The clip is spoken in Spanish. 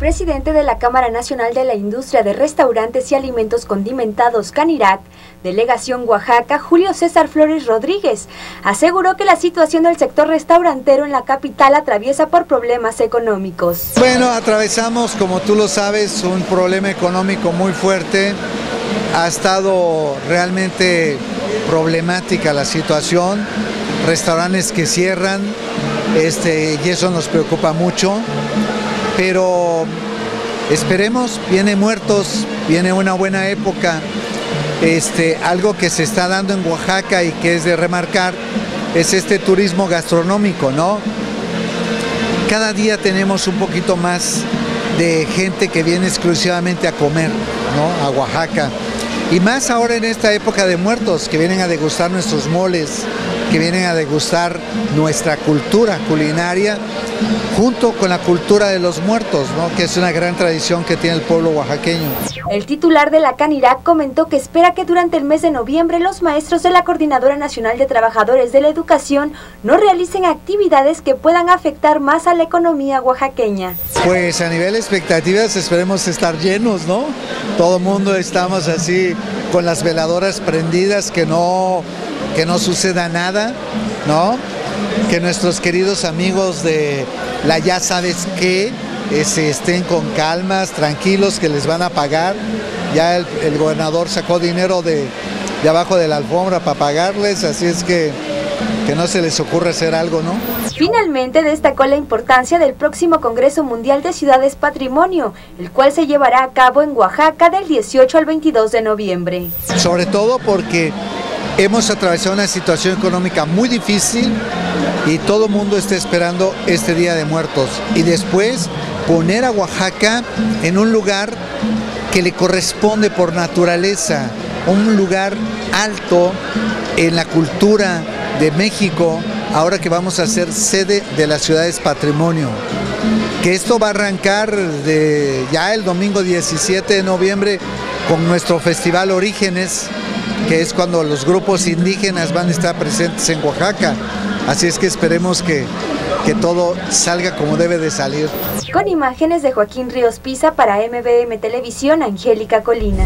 presidente de la Cámara Nacional de la Industria de Restaurantes y Alimentos Condimentados Canirac, Delegación Oaxaca, Julio César Flores Rodríguez, aseguró que la situación del sector restaurantero en la capital atraviesa por problemas económicos. Bueno, atravesamos, como tú lo sabes, un problema económico muy fuerte. Ha estado realmente problemática la situación, restaurantes que cierran, este, y eso nos preocupa mucho pero esperemos, viene muertos, viene una buena época. Este, algo que se está dando en Oaxaca y que es de remarcar es este turismo gastronómico, ¿no? Cada día tenemos un poquito más de gente que viene exclusivamente a comer, ¿no? A Oaxaca. Y más ahora en esta época de muertos, que vienen a degustar nuestros moles, que vienen a degustar nuestra cultura culinaria junto con la cultura de los muertos, ¿no? que es una gran tradición que tiene el pueblo oaxaqueño. El titular de la Canirac comentó que espera que durante el mes de noviembre los maestros de la Coordinadora Nacional de Trabajadores de la Educación no realicen actividades que puedan afectar más a la economía oaxaqueña. Pues a nivel expectativas esperemos estar llenos, ¿no? Todo el mundo estamos así con las veladoras prendidas, que no, que no suceda nada, ¿no? que nuestros queridos amigos de la ya sabes qué se estén con calmas, tranquilos, que les van a pagar. Ya el, gobernador sacó dinero de, de, abajo de la alfombra para pagarles, así es que que no se les ocurra hacer algo, ¿no? Finalmente destacó la importancia del próximo Congreso Mundial de Ciudades Patrimonio, el cual se llevará a cabo en Oaxaca del 18 al 22 de noviembre. Sobre todo porque hemos atravesado una situación económica muy difícil y todo el mundo está esperando este Día de Muertos. Y después poner a Oaxaca en un lugar que le corresponde por naturaleza, un lugar alto en la cultura de México, ahora que vamos a ser sede de las ciudades patrimonio. Que esto va a arrancar ya el domingo 17 de noviembre con nuestro festival Orígenes, que es cuando los grupos indígenas van a estar presentes en Oaxaca. Así es que esperemos que, que todo salga como debe de salir. Con imágenes de Joaquín Ríos Pisa para MBM Televisión, Angélica Colina.